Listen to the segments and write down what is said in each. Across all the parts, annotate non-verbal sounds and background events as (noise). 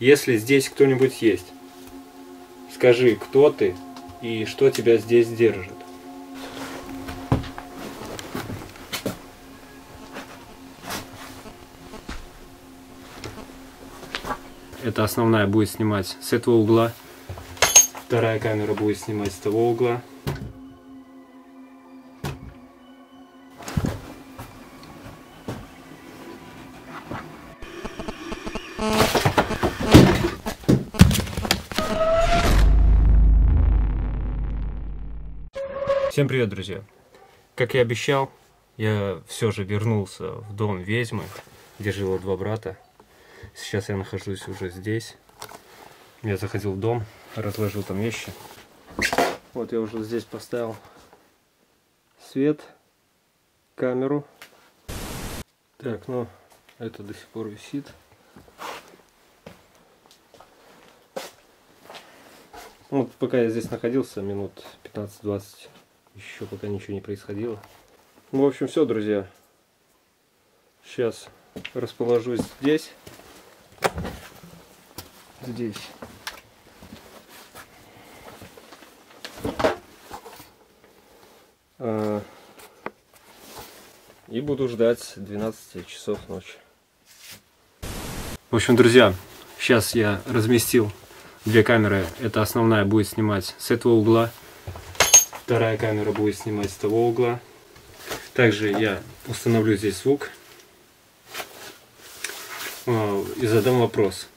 Если здесь кто-нибудь есть, скажи, кто ты и что тебя здесь держит. Это основная будет снимать с этого угла. Вторая камера будет снимать с того угла. Всем привет, друзья! Как и обещал, я все же вернулся в дом ведьмы, где жило два брата. Сейчас я нахожусь уже здесь. Я заходил в дом, разложил там вещи. Вот я уже здесь поставил свет, камеру. Так, ну, это до сих пор висит. Вот пока я здесь находился, минут 15-20, еще пока ничего не происходило. Ну, в общем, все, друзья. Сейчас расположусь здесь здесь. А, и буду ждать 12 часов ночи. В общем, друзья, сейчас я разместил две камеры. Это основная будет снимать с этого угла. Вторая камера будет снимать с того угла. Также я установлю здесь звук а, и задам вопрос.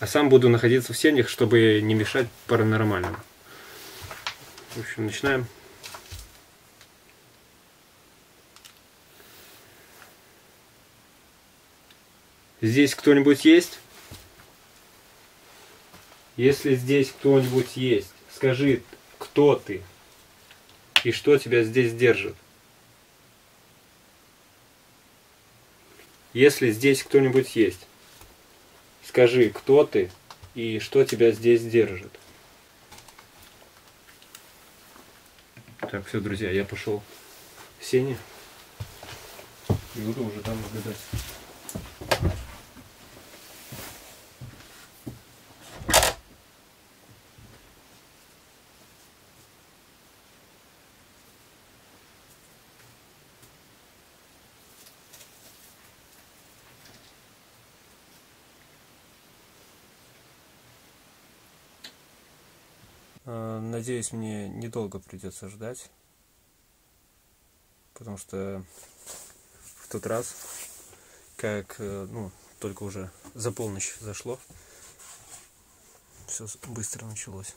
А сам буду находиться в сенях, чтобы не мешать паранормальному. В общем, начинаем. Здесь кто-нибудь есть? Если здесь кто-нибудь есть, скажи, кто ты и что тебя здесь держит. Если здесь кто-нибудь есть, Скажи, кто ты и что тебя здесь держит. Так, все, друзья, я пошел в сене. И буду уже там наблюдать. Надеюсь, мне недолго придется ждать, потому что в тот раз, как э, ну, только уже за полночь зашло, все быстро началось.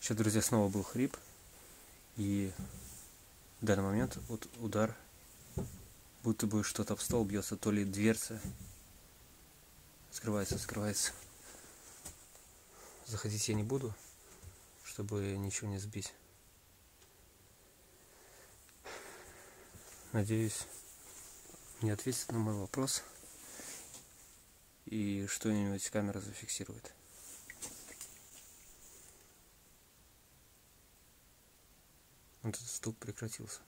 Сейчас, друзья, снова был хрип. И в данный момент вот удар, будто бы что-то в стол бьется, то ли дверца. Скрывается, скрывается. Заходить я не буду, чтобы ничего не сбить. Надеюсь, не ответит на мой вопрос. И что-нибудь камера зафиксирует. Этот стук прекратился.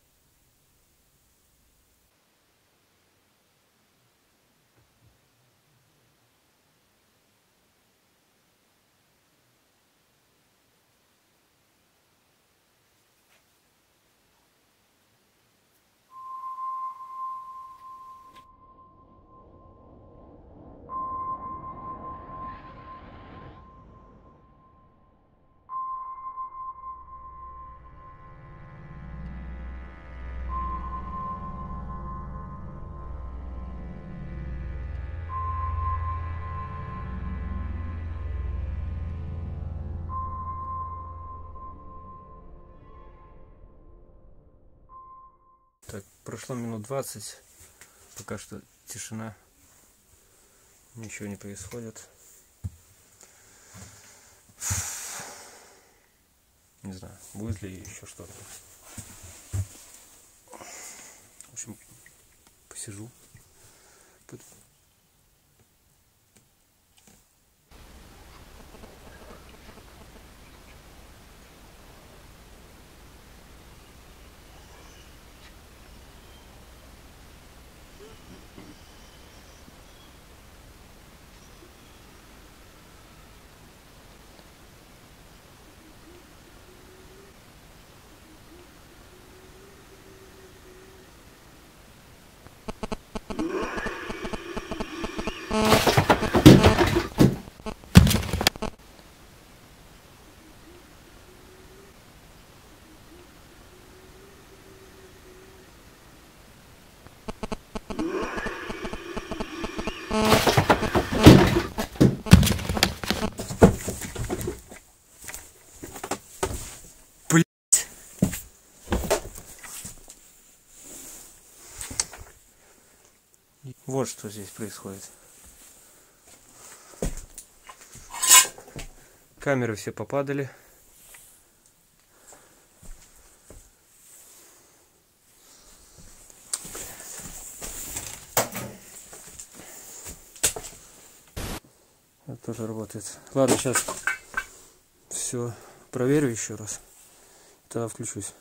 Прошло минут 20. Пока что тишина. Ничего не происходит. Не знаю, будет ли еще что-то. В общем, посижу. Вот что здесь происходит. Камеры все попадали. Это тоже работает. Ладно, сейчас все проверю еще раз. Тогда включусь.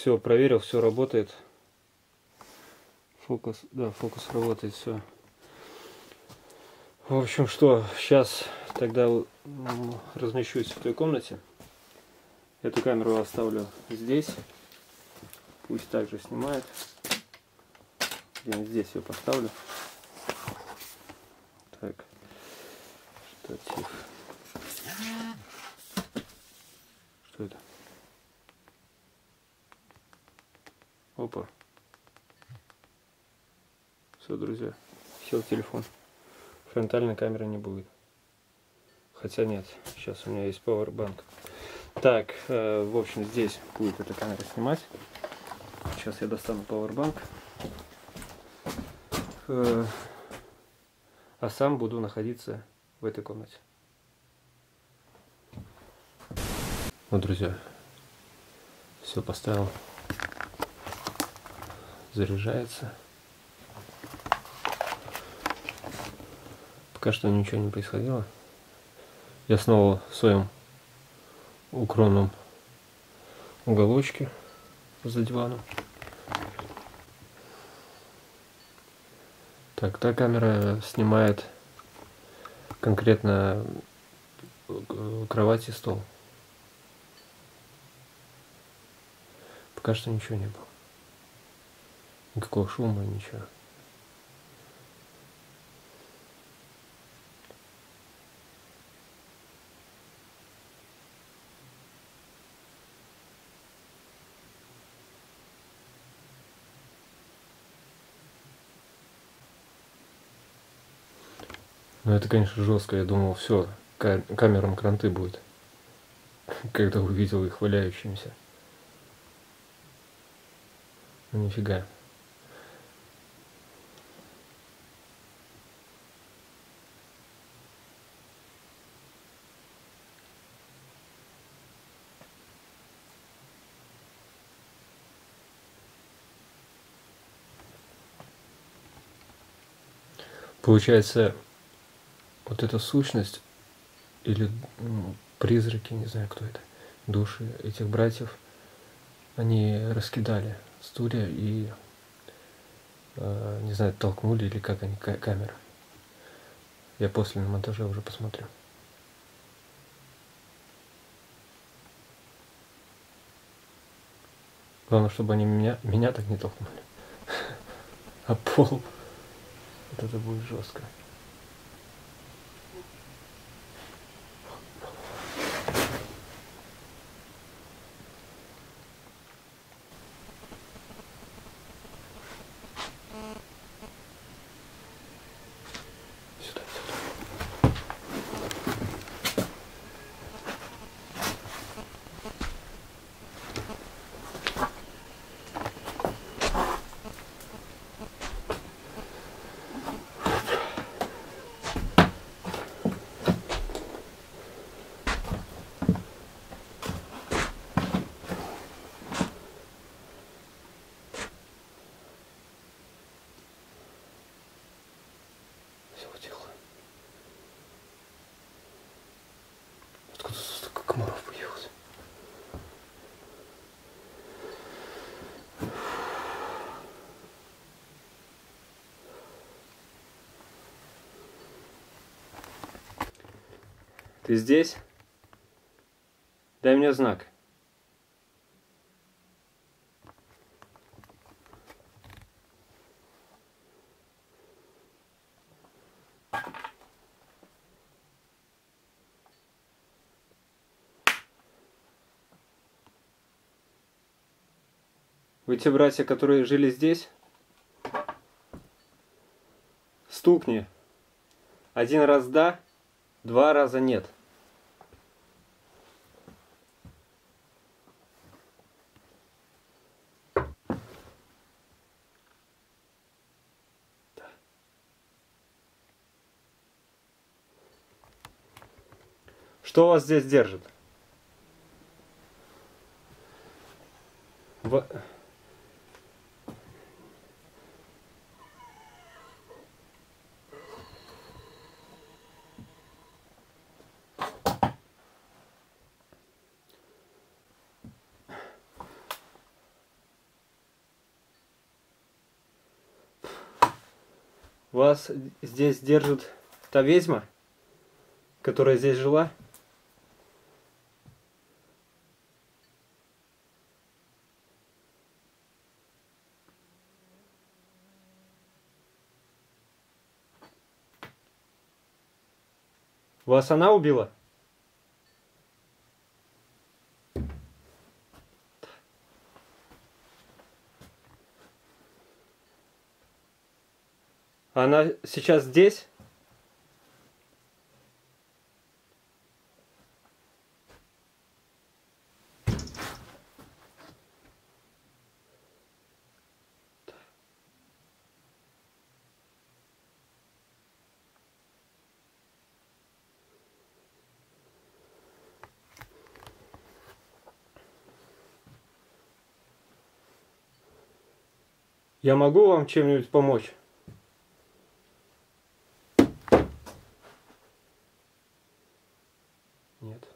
Все, проверил, все работает. Фокус, да, фокус работает, все. В общем, что, сейчас тогда размещусь в той комнате. Эту камеру оставлю здесь. Пусть также снимает. Я здесь ее поставлю. Так. Штатив. Что это? Опа. Все, друзья, сел телефон. Фронтальной камеры не будет. Хотя нет, сейчас у меня есть Powerbank. Так, э, в общем, здесь будет эта камера снимать. Сейчас я достану Powerbank. Э, а сам буду находиться в этой комнате. Вот, друзья, все поставил. Заряжается. Пока что ничего не происходило. Я снова в своем укромном уголочке за диваном. Так, та камера снимает конкретно э, кровать и стол. Пока что ничего не было. Никакого шума, ничего. Ну это, конечно, жестко. Я думал, все, камерам кранты будет. (laughs) Когда увидел их валяющимися. Ну нифига. Получается, вот эта сущность или ну, призраки, не знаю кто это, души этих братьев, они раскидали стулья и, э, не знаю, толкнули или как они, камеры. Я после на монтаже уже посмотрю. Главное, чтобы они меня, меня так не толкнули. (laughs) А пол, вот это будет жестко. Ты здесь? Дай мне знак. Вы те братья, которые жили здесь? Стукни. Один раз да, два раза нет. Что вас здесь держит? В... Вас здесь держит та ведьма, которая здесь жила? Вас она убила? Она сейчас здесь? Я могу вам чем-нибудь помочь? Нет.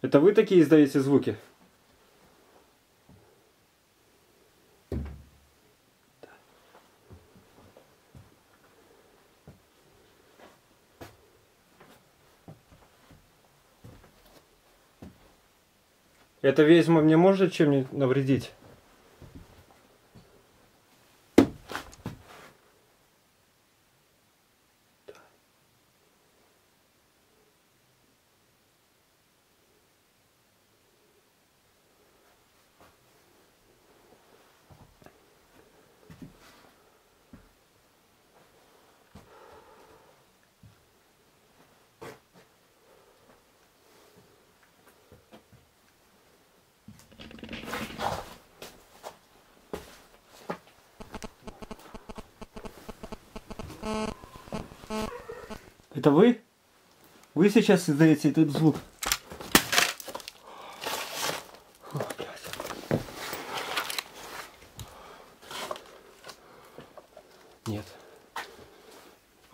Это вы такие издаете звуки? Эта ведьма мне может чем-нибудь навредить? Это вы? Вы сейчас издаете этот звук?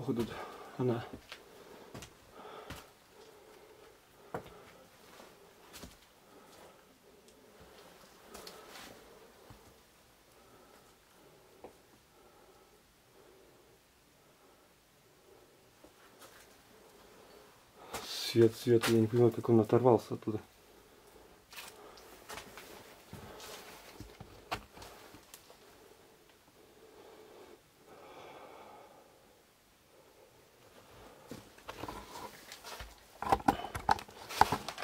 походу, она. Свет, свет, я не понимаю, как он оторвался оттуда.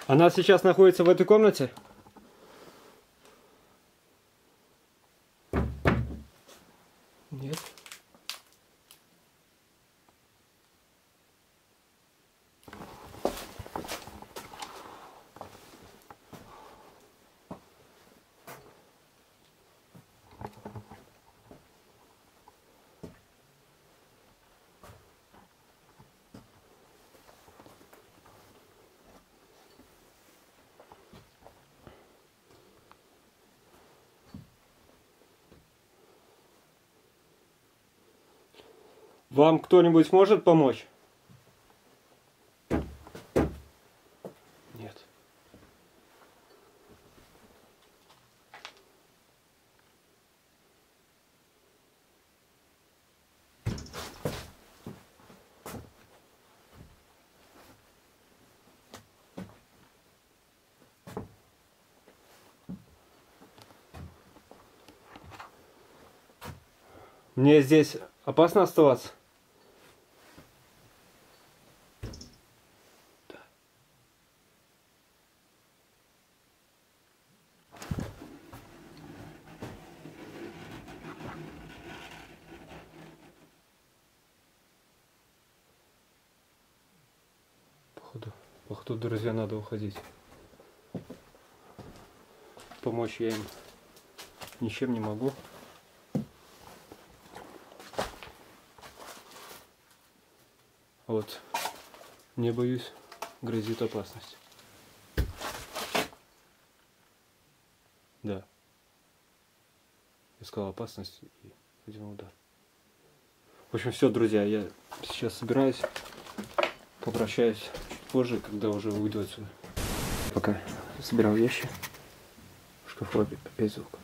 Она сейчас находится в этой комнате? Вам кто-нибудь может помочь? Нет. Мне здесь опасно оставаться? Друзья, надо уходить. Помочь я им ничем не могу. Вот, не боюсь, грозит опасность. Да. Искал опасность и один удар. В общем, все, друзья, я сейчас собираюсь, попрощаюсь позже, когда уже уйду отсюда. Пока собирал вещи, в шкафу опять звук.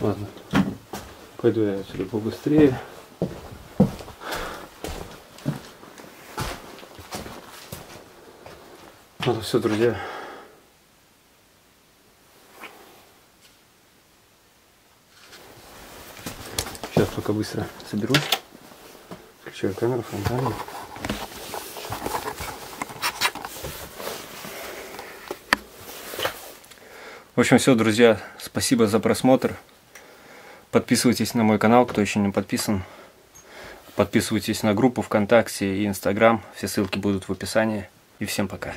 Ладно, пойду я отсюда побыстрее. Ну все, друзья. Сейчас пока быстро соберусь. Включаю камеру, фонтану. В общем, все, друзья. Спасибо за просмотр. Подписывайтесь на мой канал, кто еще не подписан. Подписывайтесь на группу ВКонтакте и Инстаграм. Все ссылки будут в описании. И всем пока.